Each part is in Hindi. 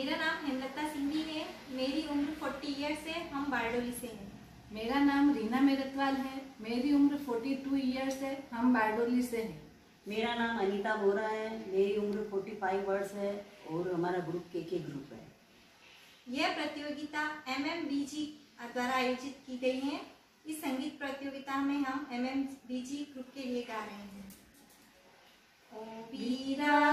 मेरा नाम हेमलता सिंधी है। मेरी उम्र 40 ईयर्स है। हम बारडोली से हैं। मेरा नाम रीना मेरतवाल है। मेरी उम्र 42 इयर्स है। हम बारडोली से हैं। मेरा नाम अनीता बोरा है। मेरी उम्र 45 वर्ष है और हमारा ग्रुप के के ग्रुप है। यह प्रतियोगिता एम एम बी जी द्वारा आयोजित की गई है। इस संगीत प्रतियोगिता में हम M M B G group के लिए गा रहे हैं। ओ वीरा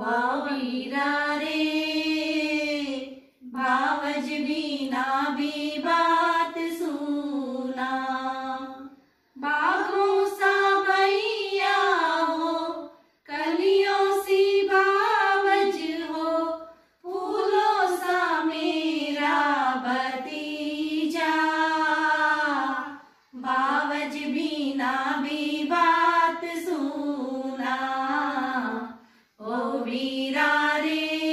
वीरा रे भावज बीना भी बात सुना। बागों सा भैया हो, कलियों सी बावज हो, फूलों सा मेरा भतीजा। बावज बीना भी बात सुना। ओ वीरा रे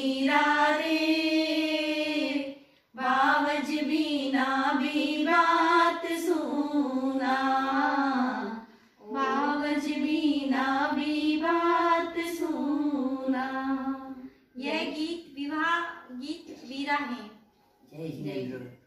ओ रे, बावज बीना भी बात सुना। बावज बीना भी बात सुना। यह गीत, विवाह गीत वीरा है।